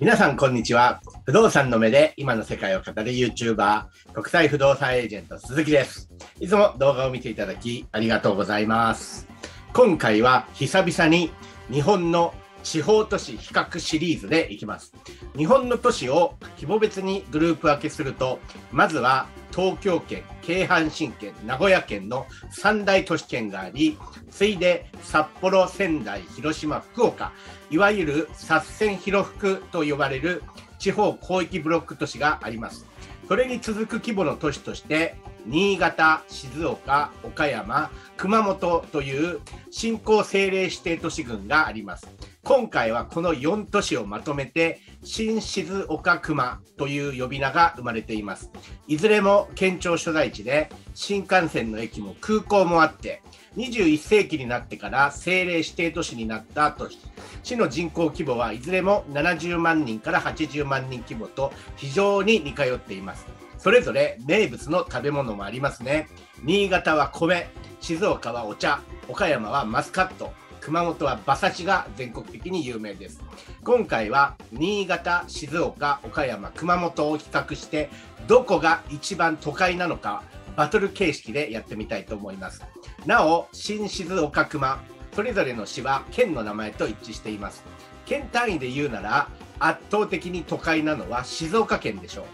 皆さん、こんにちは。不動産の目で今の世界を語る YouTuber、国際不動産エージェント鈴木です。いつも動画を見ていただきありがとうございます。今回は久々に日本の地方都市比較シリーズでいきます。日本の都市を規模別にグループ分けすると、まずは東京圏、京阪神圏、名古屋県の三大都市圏があり、次いで札幌、仙台、広島、福岡、いわゆる札線広福と呼ばれる地方広域ブロック都市があります。それに続く規模の都市として、新潟、静岡、岡山、熊本という新興政令指定都市群があります。今回はこの4都市をまとめて新静岡熊という呼び名が生まれています。いずれも県庁所在地で新幹線の駅も空港もあって21世紀になってから政令指定都市になった都市。市の人口規模はいずれも70万人から80万人規模と非常に似通っています。それぞれ名物の食べ物もありますね。新潟は米、静岡はお茶、岡山はマスカット、熊本は馬刺しが全国的に有名です。今回は新潟、静岡、岡山、熊本を比較してどこが一番都会なのかバトル形式でやってみたいと思います。なお、新静岡熊、それぞれの市は県の名前と一致しています。県単位で言うなら圧倒的に都会なのは静岡県でしょう。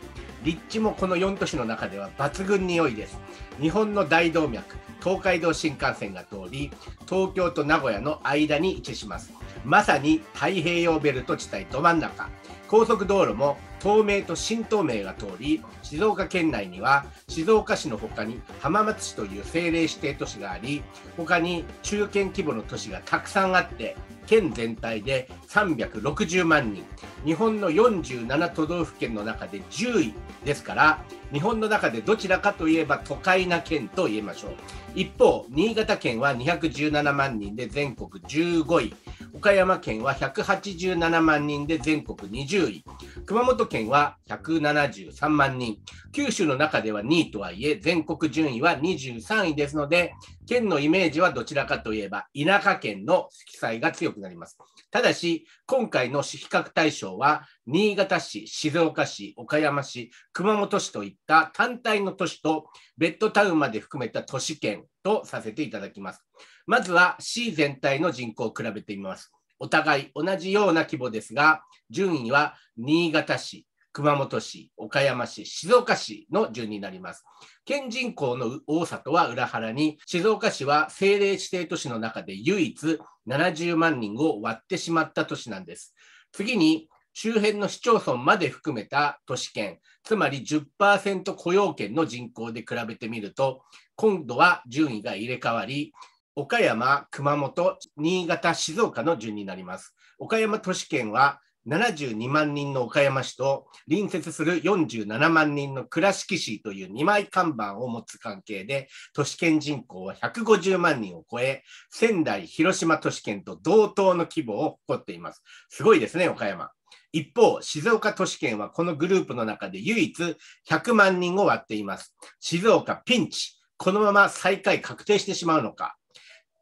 立地もこの4都市の中では抜群に良いです。日本の大動脈、東海道新幹線が通り、東京と名古屋の間に位置します。まさに太平洋ベルト地帯ど真ん中。高速道路も東名と新東名が通り、静岡県内には静岡市の他に浜松市という政令指定都市があり、他に中堅規模の都市がたくさんあって、県全体で360万人、日本の47都道府県の中で10位ですから、日本の中でどちらかといえば都会な県と言えましょう。一方、新潟県は217万人で全国15位、岡山県は187万人で全国20位、熊本県は173万人、九州の中では2位とはいえ、全国順位は23位ですので、県のイメージはどちらかといえば、田舎県の色彩が強くなります。ただし、今回の比較対象は、新潟市、静岡市、岡山市、熊本市といった単体の都市と、ベッドタウンまで含めた都市圏とさせていただきます。まずは市全体の人口を比べてみます。お互い同じような規模ですが、順位は新潟市、熊本市、岡山市、静岡市の順になります。県人口の多さとは裏腹に、静岡市は政令指定都市の中で唯一70万人を割ってしまった都市なんです。次に、周辺の市町村まで含めた都市圏、つまり10%雇用圏の人口で比べてみると、今度は順位が入れ替わり、岡山、熊本、新潟、静岡の順になります。岡山都市圏は72万人の岡山市と隣接する47万人の倉敷市という2枚看板を持つ関係で都市圏人口は150万人を超え仙台、広島都市圏と同等の規模を誇っています。すごいですね、岡山。一方、静岡都市圏はこのグループの中で唯一100万人を割っています。静岡ピンチ。このまま再開確定してしまうのか。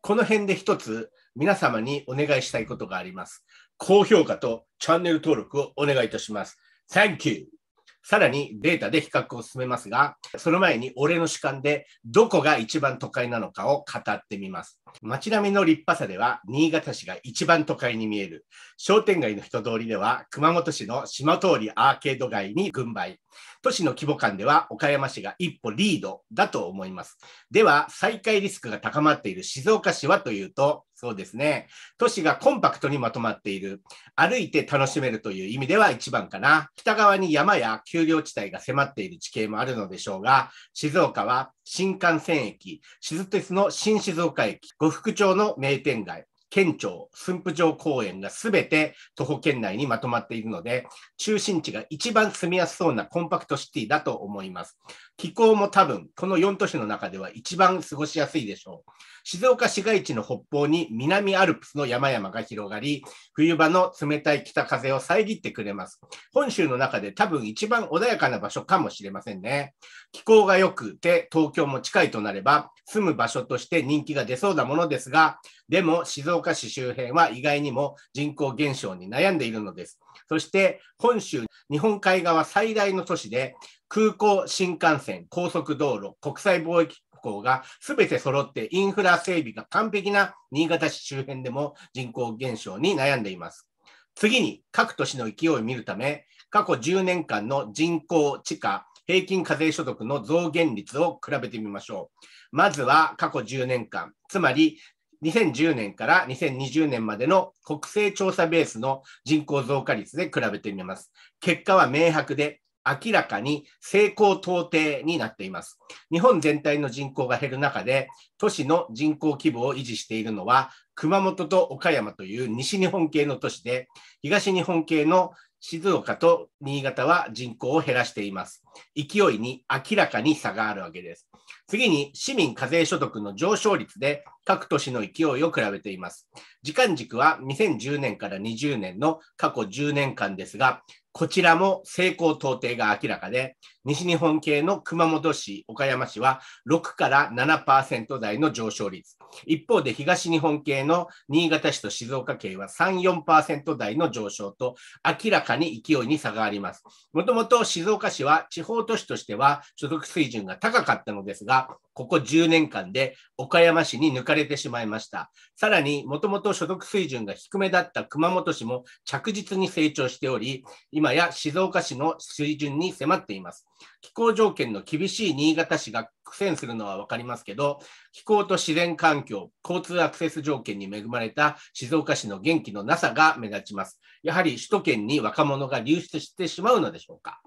この辺で一つ皆様にお願いしたいことがあります。高評価とチャンネル登録をお願いいたします。Thank you! さらにデータで比較を進めますが、その前に俺の主観でどこが一番都会なのかを語ってみます。街並みの立派さでは新潟市が一番都会に見える。商店街の人通りでは熊本市の島通りアーケード街に軍配。都市の規模感では岡山市が一歩リードだと思います。では、再開リスクが高まっている静岡市はというと、そうですね。都市がコンパクトにまとまっている。歩いて楽しめるという意味では一番かな。北側に山や丘陵地帯が迫っている地形もあるのでしょうが、静岡は新幹線駅、静鉄の新静岡駅、呉服町の名店街、県庁、駿府城公園がすべて徒歩圏内にまとまっているので、中心地が一番住みやすそうなコンパクトシティだと思います。気候も多分、この4都市の中では一番過ごしやすいでしょう。静岡市街地の北方に南アルプスの山々が広がり、冬場の冷たい北風を遮ってくれます。本州の中で多分一番穏やかな場所かもしれませんね。気候が良くて東京も近いとなれば、住む場所として人気が出そうなものですが、でも静岡市周辺は意外にも人口減少に悩んでいるのです。そして本州日本海側最大の都市で空港、新幹線、高速道路、国際貿易港が全て揃ってインフラ整備が完璧な新潟市周辺でも人口減少に悩んでいます。次に各都市の勢いを見るため、過去10年間の人口、地価、平均課税所得の増減率を比べてみましょう。まずは過去10年間、つまり2010年から2020年までの国勢調査ベースの人口増加率で比べてみます。結果は明白で、明らかに成功到底になっています。日本全体の人口が減る中で、都市の人口規模を維持しているのは、熊本と岡山という西日本系の都市で、東日本系の静岡と新潟は人口を減らしています。勢いに明らかに差があるわけです。次に市民課税所得の上昇率で各都市の勢いを比べています。時間軸は2010年から20年の過去10年間ですが、こちらも成功到底が明らかで、西日本系の熊本市、岡山市は6から7%台の上昇率。一方で東日本系の新潟市と静岡県は3、4%台の上昇と明らかに勢いに差があります。もともと静岡市は地方都市としては所得水準が高かったのですが、ここ10年間で岡山市に抜かれてしまいました。さらに、もともと所得水準が低めだった熊本市も着実に成長しており、今や静岡市の水準に迫っています。気候条件の厳しい新潟市が苦戦するのは分かりますけど、気候と自然環境、交通アクセス条件に恵まれた静岡市の元気のなさが目立ちます。やはり首都圏に若者が流出してしまうのでしょうか。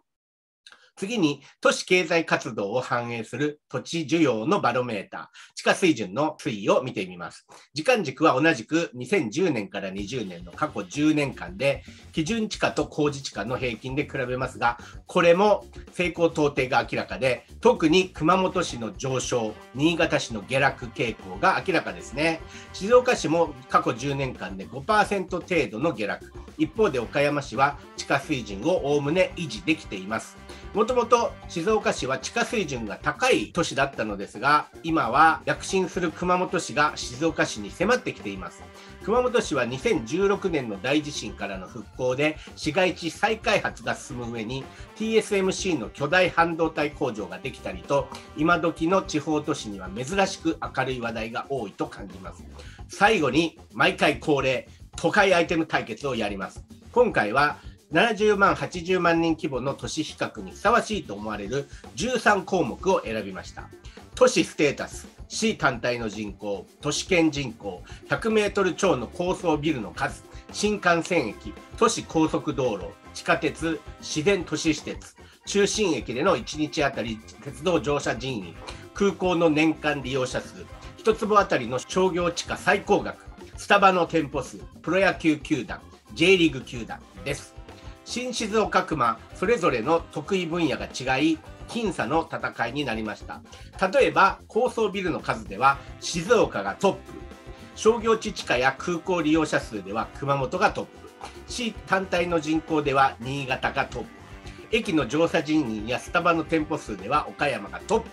次に、都市経済活動を反映する土地需要のバロメーター、地価水準の推移を見てみます。時間軸は同じく2010年から20年の過去10年間で、基準地価と工事地価の平均で比べますが、これも成功到底が明らかで、特に熊本市の上昇、新潟市の下落傾向が明らかですね。静岡市も過去10年間で5%程度の下落。一方で岡山市は地価水準をおおむね維持できています。もともと静岡市は地価水準が高い都市だったのですが、今は躍進する熊本市が静岡市に迫ってきています。熊本市は2016年の大地震からの復興で市街地再開発が進む上に TSMC の巨大半導体工場ができたりと今時の地方都市には珍しく明るい話題が多いと感じます最後に毎回恒例都会アイテム対決をやります今回は70万、80万人規模の都市比較にふさわしいと思われる13項目を選びました。都市ステータス、市単体の人口、都市圏人口、100メートル超の高層ビルの数、新幹線駅、都市高速道路、地下鉄、自然都市施設、中心駅での1日あたり鉄道乗車人員、空港の年間利用者数、1坪あたりの商業地価最高額、スタバの店舗数、プロ野球球団、J リーグ球団です。新静岡熊それぞれの得意分野が違い僅差の戦いになりました。例えば高層ビルの数では静岡がトップ。商業地地価や空港利用者数では熊本がトップ。市単体の人口では新潟がトップ。駅の乗車人員やスタバの店舗数では岡山がトップ。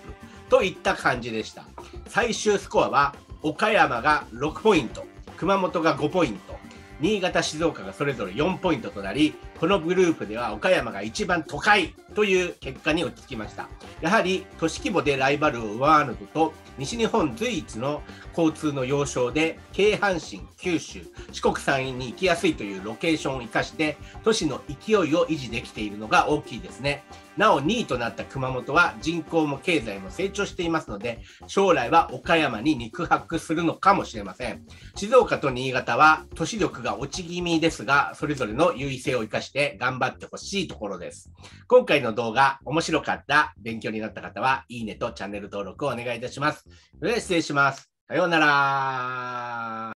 といった感じでした。最終スコアは岡山が6ポイント。熊本が5ポイント。新潟、静岡がそれぞれ4ポイントとなり、このグループでは岡山が一番都会という結果に落ち着きました。やはり都市規模でライバルを上回ると、西日本随一の交通の要衝で、京阪神、九州、四国山陰に行きやすいというロケーションを生かして、都市の勢いを維持できているのが大きいですね。なお2位となった熊本は人口も経済も成長していますので、将来は岡山に肉薄するのかもしれません。静岡と新潟は都市力が落ち気味ですが、それぞれの優位性を生かしして頑張ってほしいところです。今回の動画、面白かった、勉強になった方は、いいねとチャンネル登録をお願いいたします。それでは失礼します。さようなら。